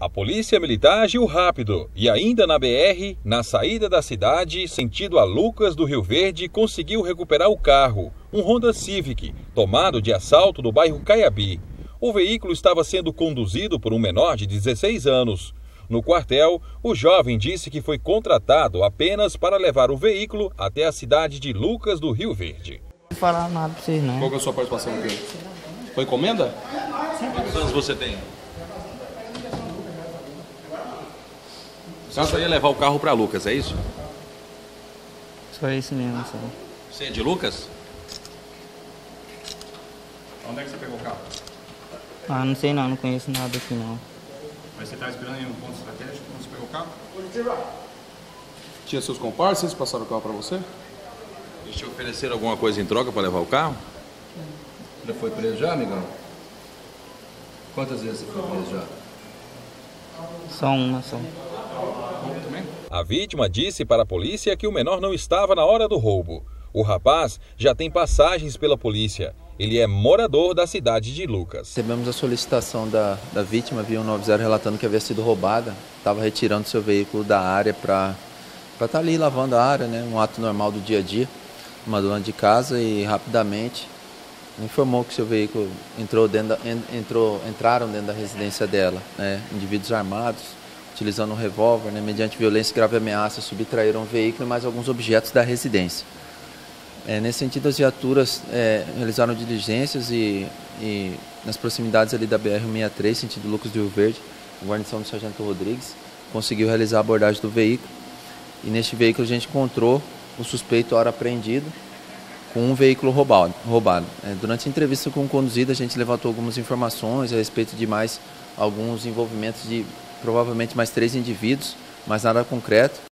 A polícia militar agiu rápido e ainda na BR, na saída da cidade, sentido a Lucas do Rio Verde, conseguiu recuperar o carro, um Honda Civic, tomado de assalto no bairro Caiabi. O veículo estava sendo conduzido por um menor de 16 anos. No quartel, o jovem disse que foi contratado apenas para levar o veículo até a cidade de Lucas do Rio Verde. Não vou falar nada pra vocês não. Qual é a sua participação aqui? Foi encomenda? Quantos anos você tem? Você só ia levar o carro para Lucas, é isso? Só isso mesmo, só. Você é de Lucas? Onde é que você pegou o carro? Ah, não sei não, não conheço nada aqui não. Mas você está esperando em um ponto estratégico quando você pegou o carro? Tinha seus comparsas, eles passaram o carro para você? Eles te ofereceram alguma coisa em troca para levar o carro? Já foi preso já, amigão? Quantas vezes você foi preso já? Só uma só. A vítima disse para a polícia que o menor não estava na hora do roubo. O rapaz já tem passagens pela polícia. Ele é morador da cidade de Lucas. Recebemos a solicitação da, da vítima via 190 relatando que havia sido roubada. Estava retirando seu veículo da área para estar tá ali lavando a área, né? um ato normal do dia a dia. Uma dona de casa e rapidamente informou que seu veículo entrou dentro da, entrou, entraram dentro da residência dela, né? indivíduos armados, utilizando um revólver, né? mediante violência e grave ameaça, subtraíram o veículo e mais alguns objetos da residência. É, nesse sentido, as viaturas é, realizaram diligências e, e, nas proximidades ali da BR-63, sentido Lucas do Rio Verde, a guarnição do Sargento Rodrigues conseguiu realizar a abordagem do veículo e neste veículo a gente encontrou o suspeito hora apreendido com um veículo roubado. roubado. É, durante a entrevista com o conduzido, a gente levantou algumas informações a respeito de mais alguns envolvimentos de provavelmente mais três indivíduos, mas nada concreto.